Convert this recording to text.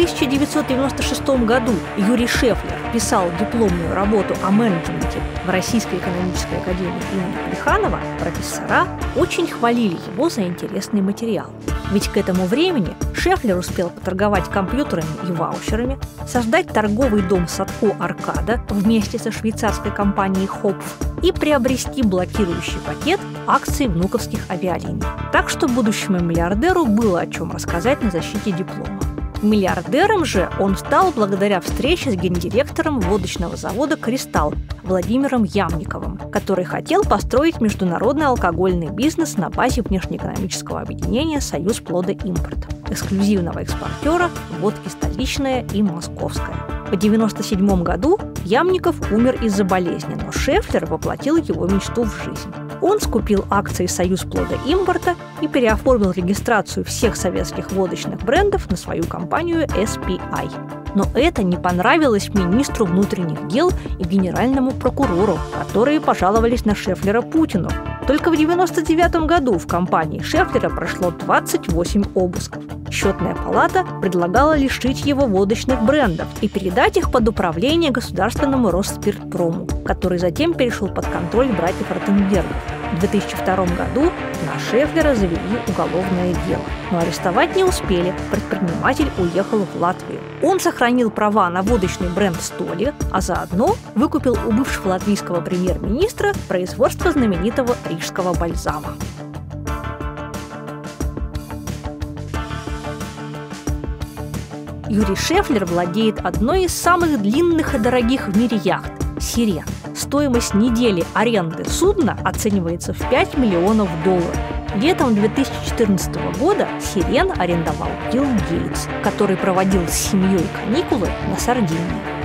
1996 году Юрий Шефлер писал дипломную работу о менеджменте в Российской экономической академии имени Плеханова, профессора очень хвалили его за интересный материал. Ведь к этому времени Шефлер успел поторговать компьютерами и ваучерами, создать торговый дом Садко Аркада вместе со швейцарской компанией Хопф и приобрести блокирующий пакет акций внуковских авиалиний. Так что будущему миллиардеру было о чем рассказать на защите диплома. Миллиардером же он стал благодаря встрече с гендиректором водочного завода «Кристалл» Владимиром Ямниковым, который хотел построить международный алкогольный бизнес на базе внешнеэкономического объединения «Союз плода импорт» эксклюзивного экспортера водки столичная и московская. В 1997 году Ямников умер из-за болезни, но Шефлер воплотил его мечту в жизнь. Он скупил акции «Союз плода импорта» и переоформил регистрацию всех советских водочных брендов на свою компанию SPI. Но это не понравилось министру внутренних дел и генеральному прокурору, которые пожаловались на Шефлера Путину. Только в 1999 году в компании Шефлера прошло 28 обысков. Счетная палата предлагала лишить его водочных брендов и передать их под управление государственному Росспиртпрому, который затем перешел под контроль братьев Ротенбергов. В 2002 году на Шефлера завели уголовное дело. Но арестовать не успели, предприниматель уехал в Латвию. Он сохранил права на водочный бренд «Столи», а заодно выкупил у бывшего латвийского премьер-министра производство знаменитого рижского бальзама. Юрий Шефлер владеет одной из самых длинных и дорогих в мире яхт – «Сирен». Стоимость недели аренды судна оценивается в 5 миллионов долларов. Летом 2014 года «Сирен» арендовал Билл Гейтс, который проводил с семьей каникулы на Сардинии.